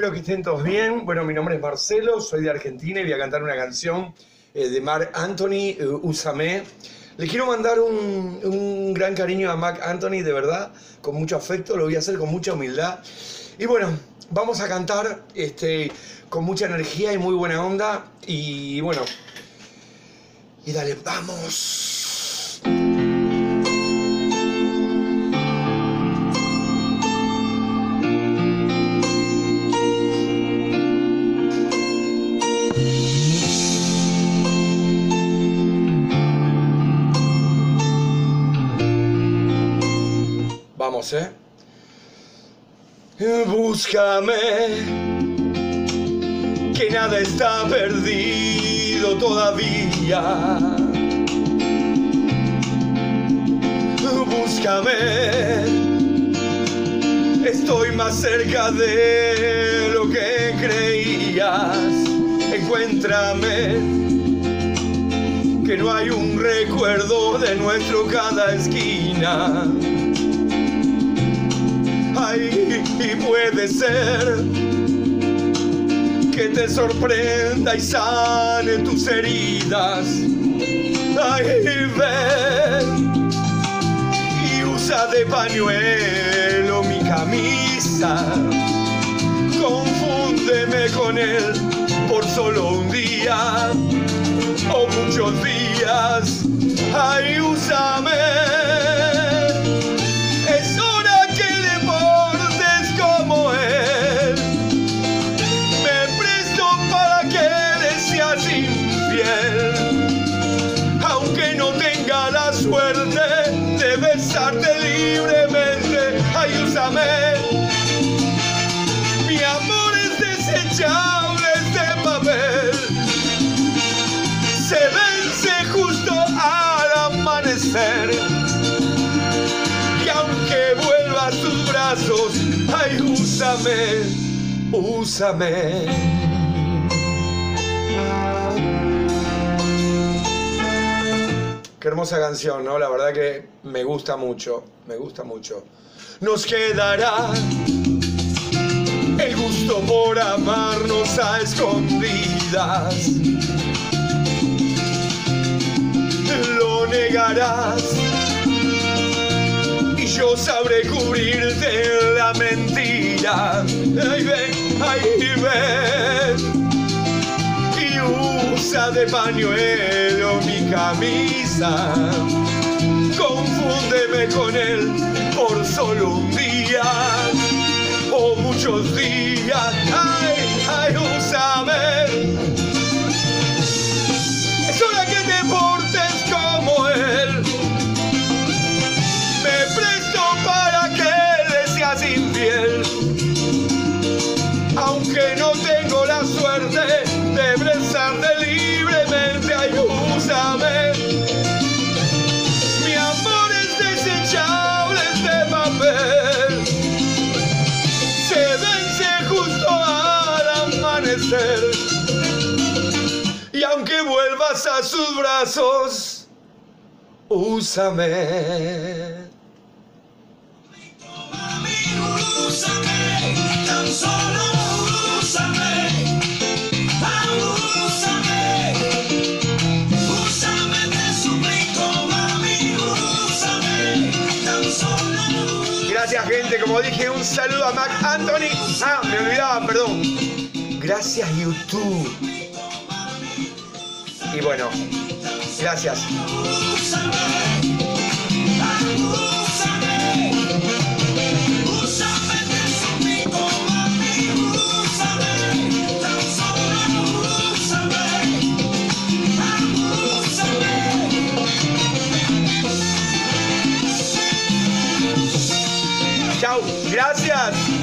Espero que estén todos bien. Bueno, mi nombre es Marcelo, soy de Argentina y voy a cantar una canción eh, de Mark Anthony, eh, Úsame. Le quiero mandar un, un, gran cariño a Mark Anthony, de verdad, con mucho afecto, lo voy a hacer con mucha humildad. Y bueno, vamos a cantar este, con mucha energía y muy buena onda. Y bueno, y dale, vamos. Búscame, que nada está perdido todavía. Búscame, estoy más cerca de lo que creías. Encuéntrame, que no hay un recuerdo de nuestro cada esquina y puede ser que te sorprenda y sane tus heridas. Ay, ven y usa de pañuelo mi camisa. Confúndeme con él por solo un día o muchos días. Ay, Mi amor es desechable de papel. Se vence justo al amanecer. Y aunque vuelva a tus brazos, ay, úsame, úsame. Qué hermosa canción, ¿no? La verdad que me gusta mucho, me gusta mucho nos quedará el gusto por amarnos a escondidas. Lo negarás y yo sabré cubrirte la mentira. Ay, ven, ay, ven. De pañuelo mi camisa. Confúndeme con él por solo un día o muchos días. Ay, ay, úsame. Es hora que te portes como él. Me presto para que le seas infiel. Aunque no tengo la suerte Y aunque vuelvas a sus brazos, úsame, tan solo. Gracias, gente. Como dije, un saludo a Mac Anthony. Ah, me olvidaba, perdón. Gracias YouTube. Y bueno, gracias. Chao, gracias.